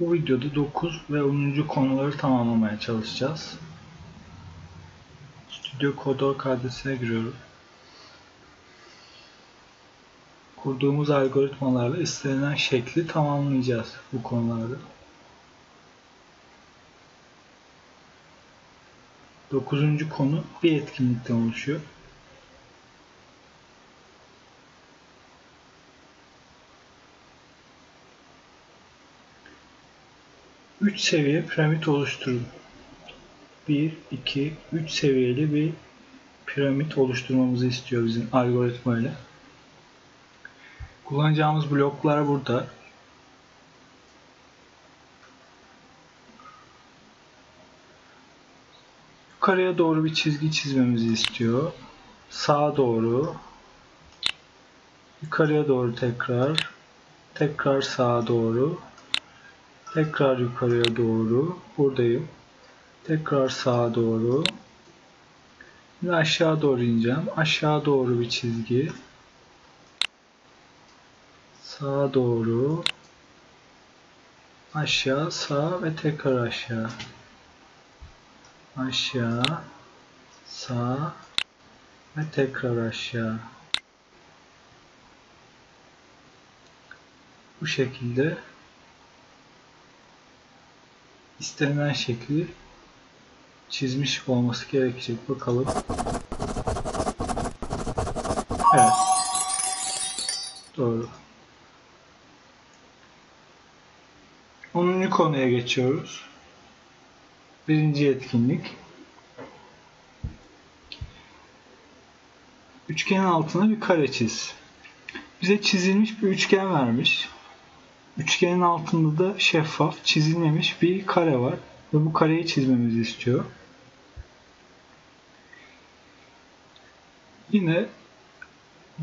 Bu videoda 9 ve 10. konuları tamamlamaya çalışacağız. Studio Code adresine giriyorum. Kurduğumuz algoritmalarla istenilen şekli tamamlayacağız bu konularda. 9. konu bir etkinlikten oluşuyor. Üç seviye piramit oluşturun. 1, 2, 3 seviyeli bir piramit oluşturmamızı istiyor bizim algoritma ile. Kullanacağımız bloklar burada. Yukarıya doğru bir çizgi çizmemizi istiyor. Sağa doğru. Yukarıya doğru tekrar. Tekrar sağa doğru. Tekrar yukarıya doğru. Buradayım. Tekrar sağa doğru. Şimdi aşağı doğru ineceğim. Aşağı doğru bir çizgi. Sağa doğru. Aşağı, sağ ve tekrar aşağı. Aşağı, sağ ve tekrar aşağı. Bu şekilde istenilen şekli çizmiş olması gerekecek. Bakalım. Evet. Doğru. 10. konuya geçiyoruz. Birinci etkinlik. Üçgenin altına bir kare çiz. Bize çizilmiş bir üçgen vermiş. Üçgenin altında da şeffaf çizilmemiş bir kare var ve bu kareyi çizmemizi istiyor. Yine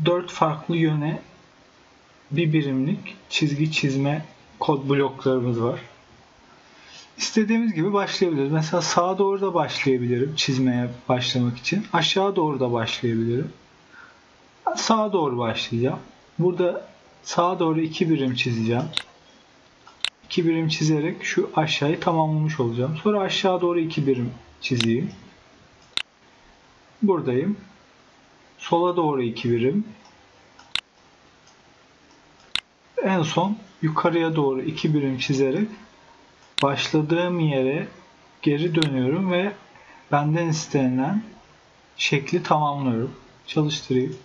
dört farklı yöne bir birimlik çizgi çizme kod bloklarımız var. İstediğimiz gibi başlayabiliriz. Mesela sağa doğru da başlayabilirim çizmeye başlamak için. Aşağı doğru da başlayabilirim. Sağa doğru başlayacağım. Burada sağa doğru iki birim çizeceğim. İki birim çizerek şu aşağıyı tamamlamış olacağım. Sonra aşağı doğru iki birim çizeyim. Buradayım. Sola doğru iki birim. En son yukarıya doğru iki birim çizerek başladığım yere geri dönüyorum ve benden istenilen şekli tamamlıyorum. Çalıştırayım.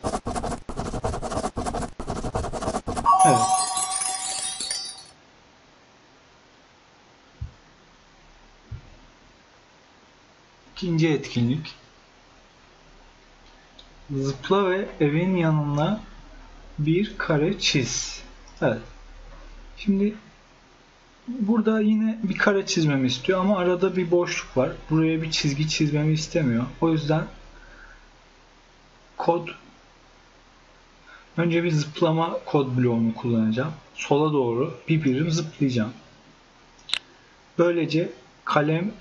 Evet. İkinci etkinlik. Zıpla ve evin yanına bir kare çiz. Evet. Şimdi burada yine bir kare çizmemi istiyor ama arada bir boşluk var. Buraya bir çizgi çizmemi istemiyor. O yüzden kod önce bir zıplama kod bloğunu kullanacağım. Sola doğru bir birim zıplayacağım. Böylece kalem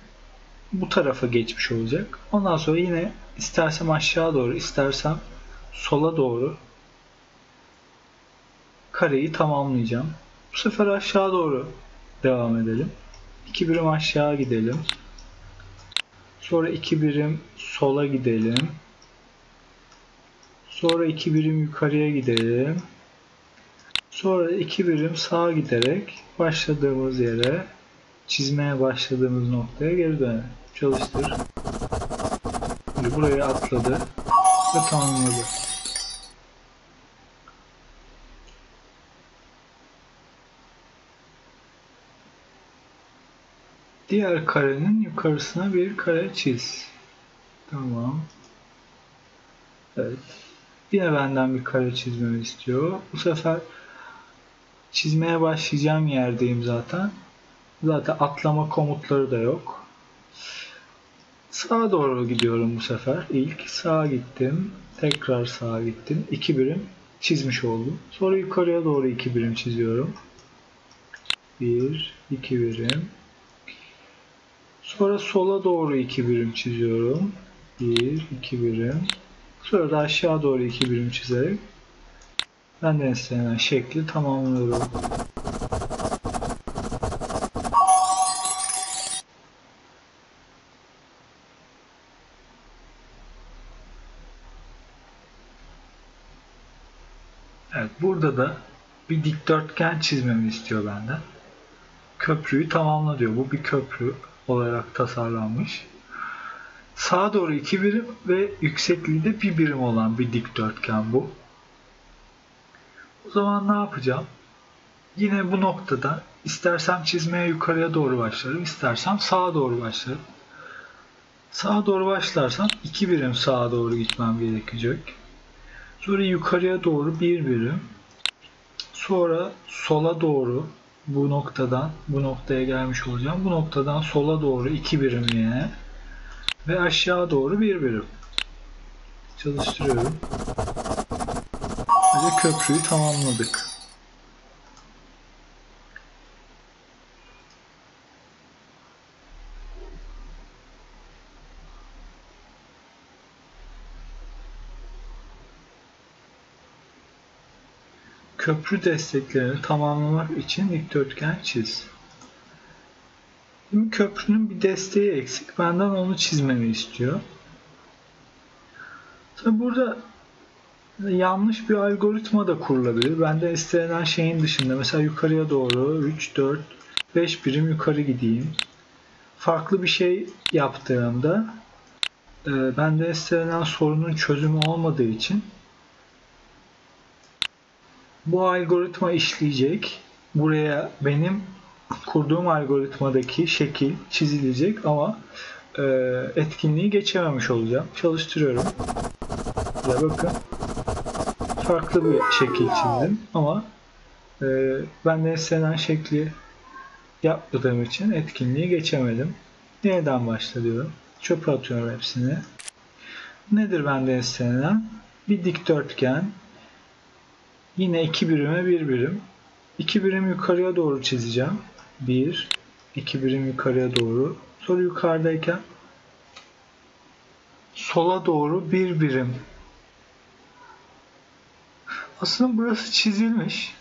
bu tarafa geçmiş olacak. Ondan sonra yine istersem aşağı doğru, istersem sola doğru kareyi tamamlayacağım. Bu sefer aşağı doğru devam edelim. 2 birim aşağı gidelim. Sonra 2 birim sola gidelim. Sonra 2 birim yukarıya gidelim. Sonra 2 birim sağa giderek başladığımız yere çizmeye başladığımız noktaya geri dönelim. Çalıştır. Şimdi buraya atladı ve tamamladı. Diğer karenin yukarısına bir kare çiz. Tamam. Evet. Yine benden bir kare çizmemi istiyor. Bu sefer çizmeye başlayacağım yerdeyim zaten. Zaten atlama komutları da yok. Sağa doğru gidiyorum bu sefer. İlk sağa gittim. Tekrar sağa gittim. İki birim çizmiş oldum. Sonra yukarıya doğru iki birim çiziyorum. Bir, iki birim. Sonra sola doğru iki birim çiziyorum. Bir, iki birim. Sonra da aşağı doğru iki birim çizerek benden istenen şekli tamamlıyorum. Burada da bir dikdörtgen çizmemi istiyor benden. Köprüyü tamamla diyor. Bu bir köprü olarak tasarlanmış. Sağa doğru iki birim ve yüksekliği de bir birim olan bir dikdörtgen bu. O zaman ne yapacağım? Yine bu noktada istersem çizmeye yukarıya doğru başlarım, istersem sağa doğru başlarım. Sağa doğru başlarsam iki birim sağa doğru gitmem gerekecek. Sonra yukarıya doğru bir birim. Sonra sola doğru bu noktadan bu noktaya gelmiş olacağım. Bu noktadan sola doğru iki birim yine. Ve aşağı doğru bir birim. Çalıştırıyorum. Ve köprüyü tamamladık. Köprü desteklerini tamamlamak için dikdörtgen çiz. Şimdi köprünün bir desteği eksik. Benden onu çizmemi istiyor. Tabi burada yanlış bir algoritma da kurulabilir. Benden istenen şeyin dışında mesela yukarıya doğru 3, 4, 5 birim yukarı gideyim. Farklı bir şey yaptığımda e, bende istenen sorunun çözümü olmadığı için bu algoritma işleyecek. Buraya benim kurduğum algoritmadaki şekil çizilecek ama e, etkinliği geçememiş olacağım. Çalıştırıyorum. Ya bakın farklı bir şekil çizdim ama e, ben de istenen şekli yapmadığım için etkinliği geçemedim. Yeniden başla diyorum. Çöpe atıyorum hepsini. Nedir benden istenilen? Bir dikdörtgen. Yine iki birime bir birim. İki birim yukarıya doğru çizeceğim. Bir, iki birim yukarıya doğru. Sonra yukarıdayken sola doğru bir birim. Aslında burası çizilmiş.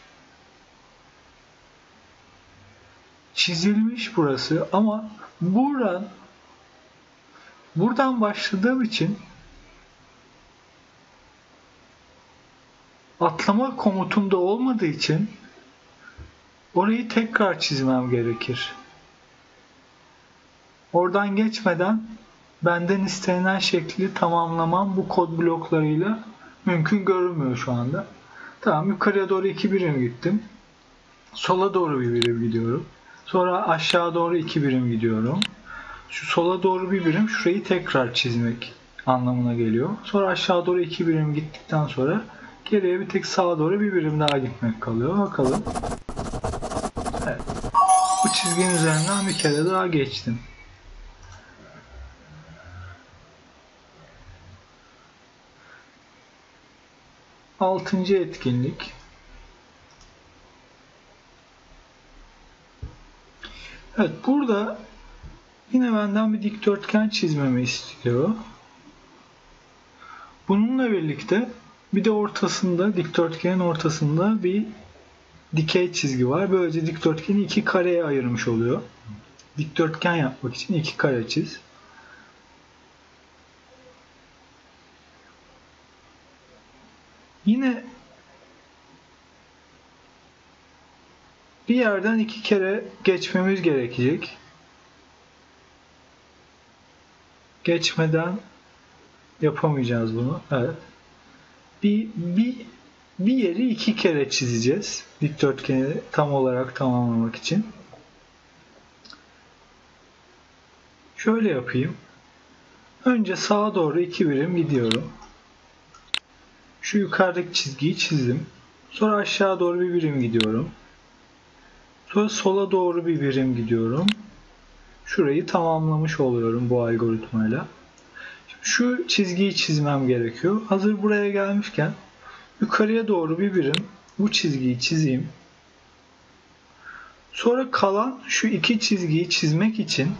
Çizilmiş burası ama buradan buradan başladığım için atlama komutumda olmadığı için orayı tekrar çizmem gerekir. Oradan geçmeden benden istenilen şekli tamamlamam bu kod bloklarıyla mümkün görünmüyor şu anda. Tamam yukarıya doğru iki birim gittim. Sola doğru bir birim gidiyorum. Sonra aşağı doğru iki birim gidiyorum. Şu sola doğru bir birim şurayı tekrar çizmek anlamına geliyor. Sonra aşağı doğru iki birim gittikten sonra geriye bir tek sağa doğru bir birim daha gitmek kalıyor. Bakalım. Evet. Bu çizginin üzerinden bir kere daha geçtim. Altıncı etkinlik. Evet burada yine benden bir dikdörtgen çizmemi istiyor. Bununla birlikte bir de ortasında dikdörtgenin ortasında bir dikey çizgi var. Böylece dikdörtgeni iki kareye ayırmış oluyor. Dikdörtgen yapmak için iki kare çiz. Yine bir yerden iki kere geçmemiz gerekecek. Geçmeden yapamayacağız bunu. Evet. Bir, bir, bir yeri iki kere çizeceğiz. Dikdörtgeni tam olarak tamamlamak için. Şöyle yapayım. Önce sağa doğru iki birim gidiyorum. Şu yukarıdaki çizgiyi çizdim. Sonra aşağı doğru bir birim gidiyorum. Sonra sola doğru bir birim gidiyorum. Şurayı tamamlamış oluyorum bu algoritmayla. Şu çizgiyi çizmem gerekiyor. Hazır buraya gelmişken yukarıya doğru bir birim bu çizgiyi çizeyim. Sonra kalan şu iki çizgiyi çizmek için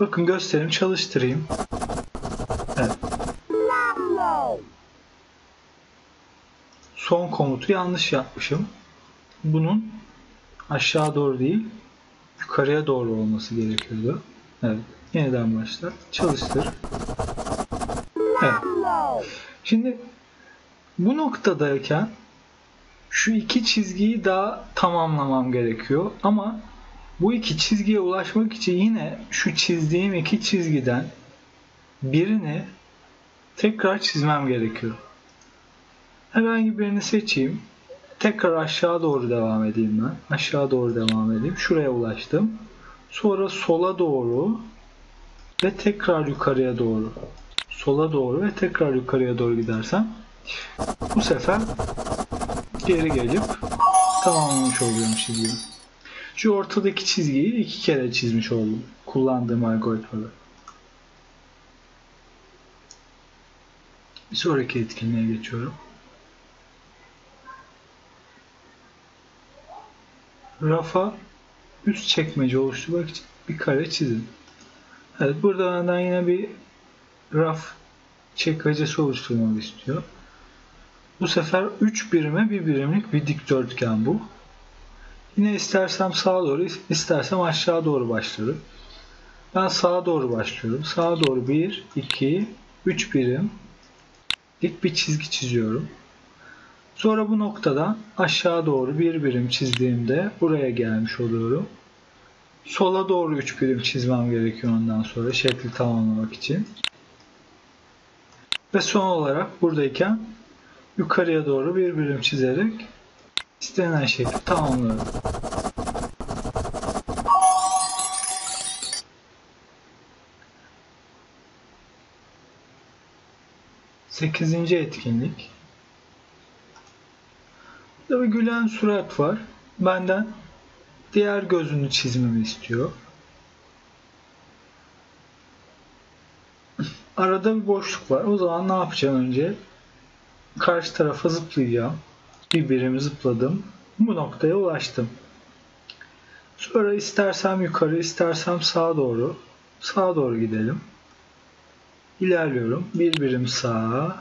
bakın göstereyim çalıştırayım. Evet. Son komutu yanlış yapmışım. Bunun aşağı doğru değil yukarıya doğru olması gerekiyordu. Evet. Yeniden başla. Çalıştır. Evet. Şimdi bu noktadayken şu iki çizgiyi daha tamamlamam gerekiyor. Ama bu iki çizgiye ulaşmak için yine şu çizdiğim iki çizgiden birini tekrar çizmem gerekiyor. Herhangi birini seçeyim. Tekrar aşağı doğru devam edeyim ben. Aşağı doğru devam edeyim. Şuraya ulaştım. Sonra sola doğru ve tekrar yukarıya doğru. Sola doğru ve tekrar yukarıya doğru gidersem bu sefer geri gelip tamamlamış oluyorum çizgiyi. Şu ortadaki çizgiyi iki kere çizmiş oldum. Kullandığım algoritmada. Bir sonraki etkinliğe geçiyorum. Rafa üst çekmece oluşturmak için bir kare çizin. Evet burada benden yine bir raf çekmecesi oluşturmamı istiyor. Bu sefer 3 birime bir birimlik bir dikdörtgen bu. Yine istersem sağa doğru, istersem aşağı doğru başlarım. Ben sağa doğru başlıyorum. Sağa doğru 1, 2, 3 birim dik bir çizgi çiziyorum. Sonra bu noktadan aşağı doğru bir birim çizdiğimde buraya gelmiş oluyorum. Sola doğru 3 birim çizmem gerekiyor ondan sonra şekli tamamlamak için. Ve son olarak buradayken yukarıya doğru bir birim çizerek istenen şekli tamamlıyorum. Sekizinci etkinlik. Burada bir gülen surat var. Benden diğer gözünü çizmemi istiyor. Arada bir boşluk var. O zaman ne yapacağım önce? Karşı tarafa zıplayacağım. Bir birim zıpladım. Bu noktaya ulaştım. Sonra istersem yukarı, istersem sağa doğru. Sağa doğru gidelim. İlerliyorum. Bir birim sağa,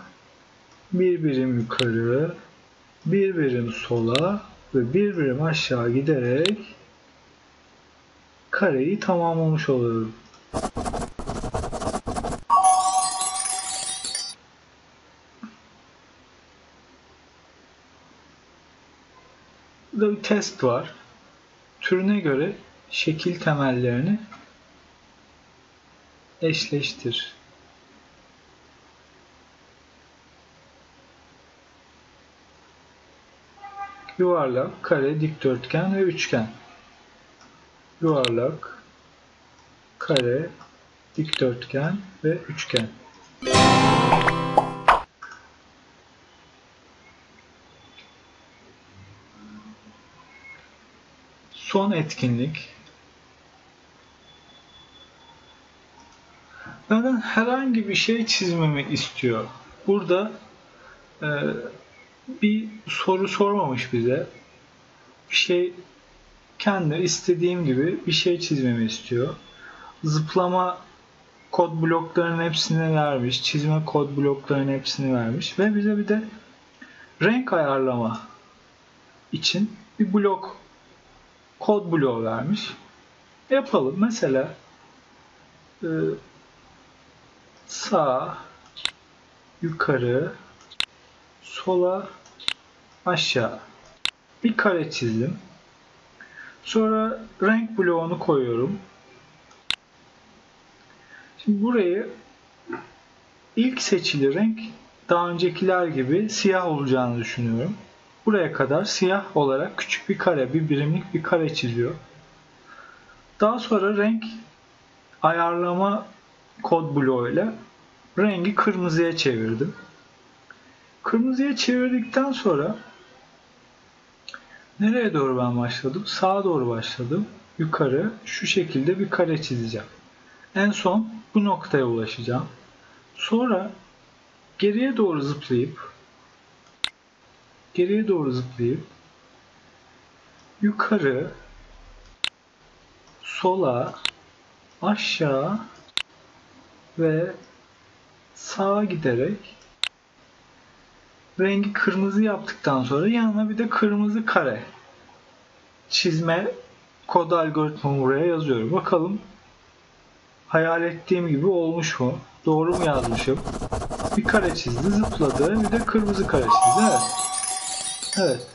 bir birim yukarı, bir birim sola ve bir birim aşağı giderek kareyi tamamlamış oluyorum. Burada bir test var. Türüne göre şekil temellerini eşleştir. Yuvarlak, kare, dikdörtgen ve üçgen. Yuvarlak, kare, dikdörtgen ve üçgen. Son etkinlik. Benden herhangi bir şey çizmemi istiyor. Burada e, bir soru sormamış bize. Bir şey kendi istediğim gibi bir şey çizmemi istiyor. Zıplama kod bloklarının hepsini vermiş. Çizme kod bloklarının hepsini vermiş. Ve bize bir de renk ayarlama için bir blok kod bloğu vermiş. Yapalım. Mesela e, sağ yukarı sola aşağı bir kare çizdim. Sonra renk bloğunu koyuyorum. Şimdi burayı ilk seçili renk daha öncekiler gibi siyah olacağını düşünüyorum. Buraya kadar siyah olarak küçük bir kare, bir birimlik bir kare çiziyor. Daha sonra renk ayarlama kod bloğuyla rengi kırmızıya çevirdim. Kırmızıya çevirdikten sonra nereye doğru ben başladım? Sağa doğru başladım. Yukarı şu şekilde bir kare çizeceğim. En son bu noktaya ulaşacağım. Sonra geriye doğru zıplayıp geriye doğru zıplayıp yukarı sola aşağı ve sağa giderek rengi kırmızı yaptıktan sonra yanına bir de kırmızı kare çizme kod algoritmamı buraya yazıyorum. Bakalım hayal ettiğim gibi olmuş mu? Doğru mu yazmışım? bir kare çizdi, zıpladı. Bir de kırmızı kare çizdi. Evet. Evet.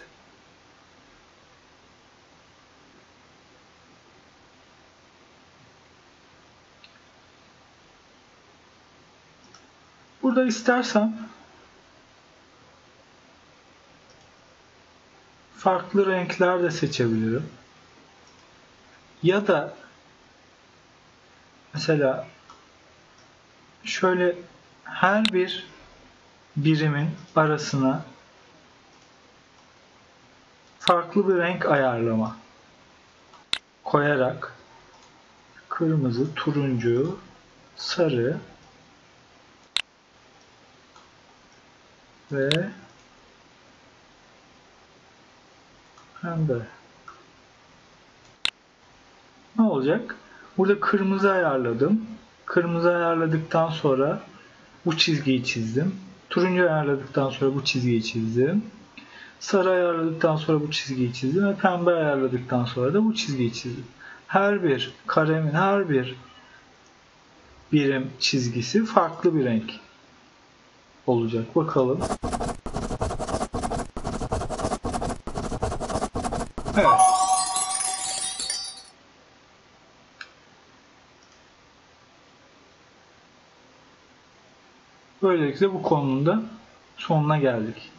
Burada istersem farklı renkler de seçebilirim. Ya da mesela şöyle her bir birimin arasına farklı bir renk ayarlama koyarak kırmızı, turuncu, sarı ve pembe. Ne olacak? Burada kırmızı ayarladım. Kırmızı ayarladıktan sonra bu çizgiyi çizdim. Turuncu ayarladıktan sonra bu çizgiyi çizdim. Sarı ayarladıktan sonra bu çizgiyi çizdim ve pembe ayarladıktan sonra da bu çizgiyi çizdim. Her bir karemin her bir birim çizgisi farklı bir renk olacak. Bakalım. Böylelikle bu konunun da sonuna geldik.